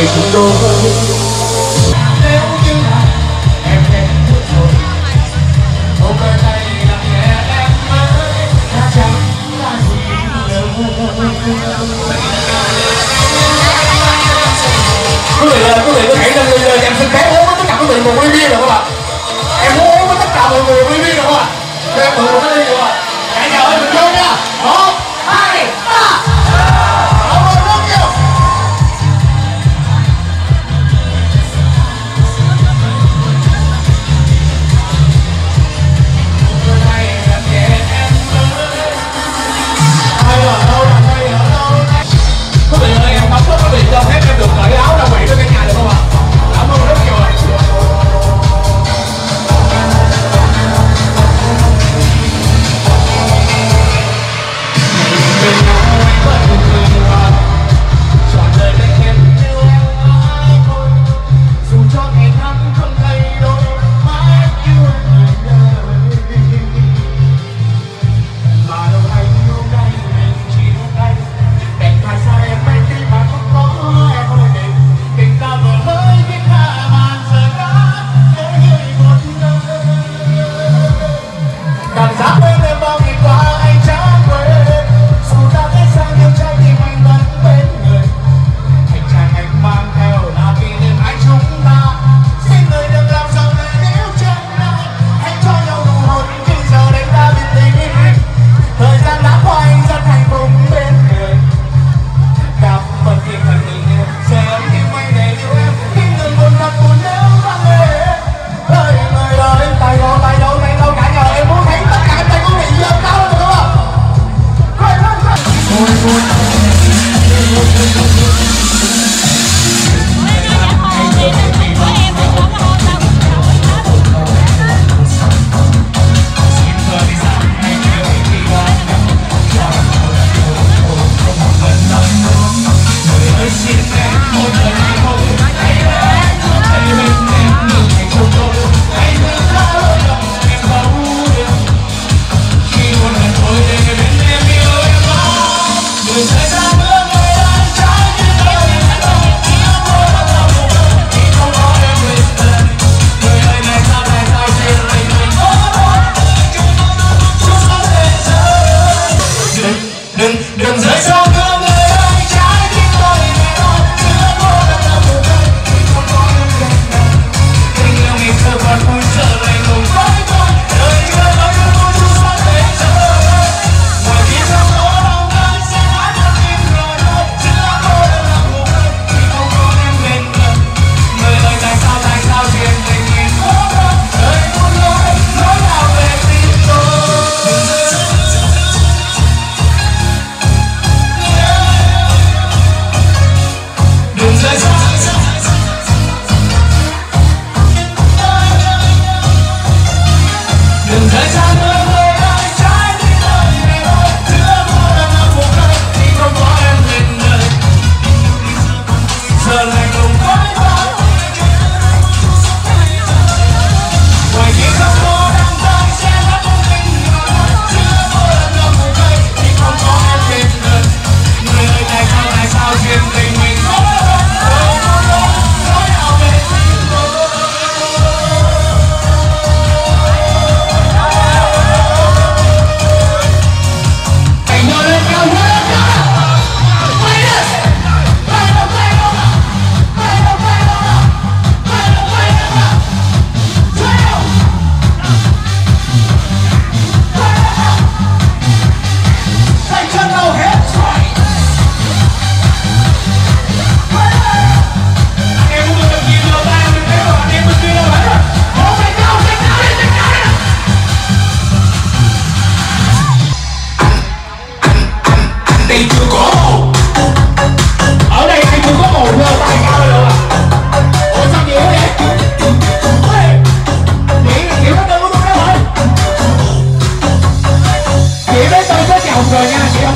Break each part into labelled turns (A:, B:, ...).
A: người chúng tôi
B: nếu như là em em thức rồi hôm nay tay nặng em mới đã chẳng là gì nữa quý vị ơi quý vị có thể nâng lên. Em xin phép uống với tất cả quý vị một ly bia được không ạ? Em muốn uống với tất cả mọi người một ly bia được không ạ? Em mượn một ly Stop in you. monkey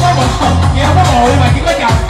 B: có bồ chị không có bồ nhưng mà chỉ có chồng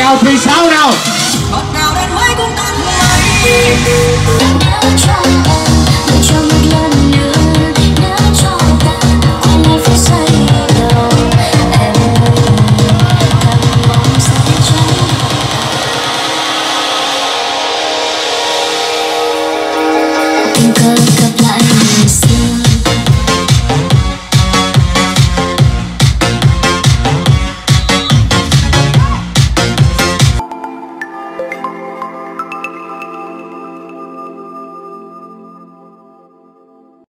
B: Kèo thì sao nào?
C: Ngọt ngào đến mấy cũng tan cho một lần